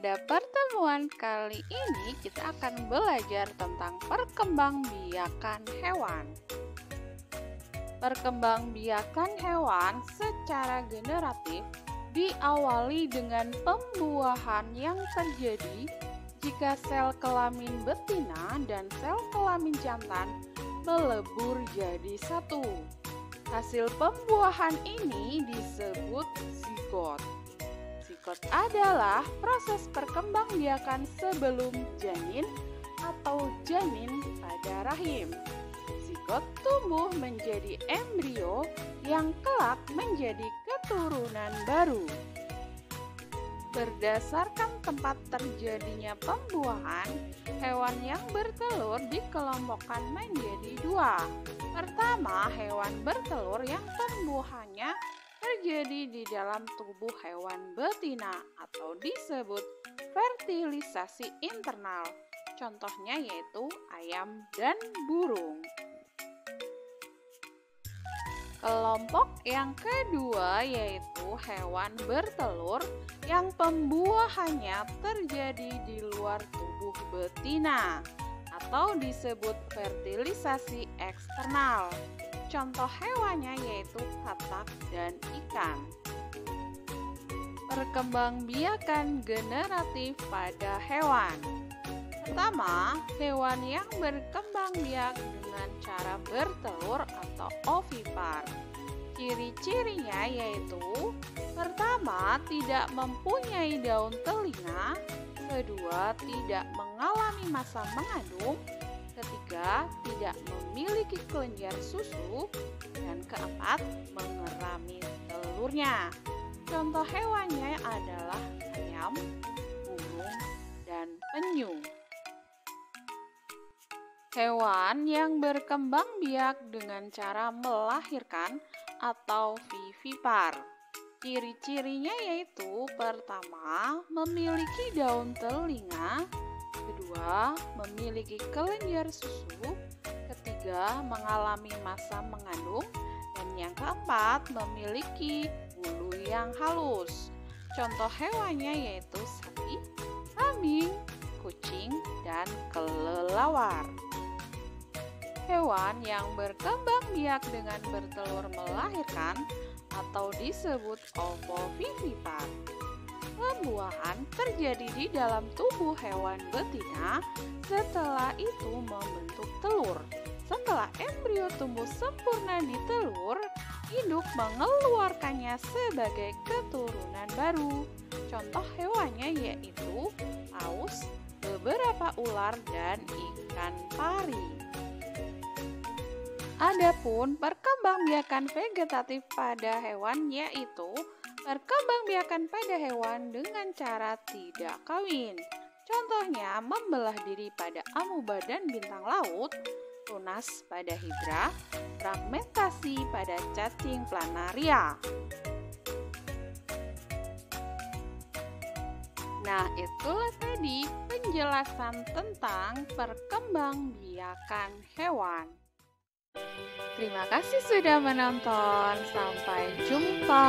Pada pertemuan kali ini kita akan belajar tentang perkembangbiakan hewan. Perkembangbiakan hewan secara generatif diawali dengan pembuahan yang terjadi jika sel kelamin betina dan sel kelamin jantan melebur jadi satu. Hasil pembuahan ini disebut zigot. Zigot adalah proses perkembangbiakan sebelum janin atau janin pada rahim. Zigot tumbuh menjadi embrio yang kelak menjadi keturunan baru. Berdasarkan tempat terjadinya pembuahan, hewan yang bertelur dikelompokkan menjadi dua. Pertama, hewan bertelur yang pembuahannya terjadi di dalam tubuh hewan betina atau disebut fertilisasi internal. Contohnya yaitu ayam dan burung. Kelompok yang kedua yaitu hewan bertelur yang pembuahannya terjadi di luar tubuh betina atau disebut fertilisasi eksternal. Contoh hewannya yaitu katak dan ikan. Perkembangbiakan generatif pada hewan. Pertama, hewan yang berkembang biak dengan cara bertelur atau ovipar. Ciri-cirinya yaitu pertama, tidak mempunyai daun telinga, kedua, tidak mengalami masa mengandung, ketiga tidak memiliki kelenjar susu, dan keempat mengerami telurnya. Contoh hewannya adalah ayam, burung, dan penyu. Hewan yang berkembang biak dengan cara melahirkan atau vivipar. Ciri-cirinya yaitu pertama, memiliki daun telinga, kedua, memiliki kelenjar susu, ketiga, mengalami masa mengandung, dan yang keempat, memiliki bulu yang halus. Contoh hewannya yaitu sapi, kambing, kucing, dan kelelawar. Hewan yang berkembang biak dengan bertelur melahirkan atau disebut ovovivipar. Terjadi di dalam tubuh hewan betina, setelah itu membentuk telur. Setelah embrio tumbuh sempurna di telur, induk mengeluarkannya sebagai keturunan baru. Contoh hewannya yaitu paus, beberapa ular, dan ikan pari. Adapun perkembangbiakan vegetatif pada hewan yaitu perkembangbiakan pada hewan dengan cara tidak kawin. Contohnya membelah diri pada amuba dan bintang laut, tunas pada hidra, fragmentasi pada cacing planaria. Nah, itulah tadi penjelasan tentang perkembangbiakan hewan. Terima kasih sudah menonton. Sampai jumpa.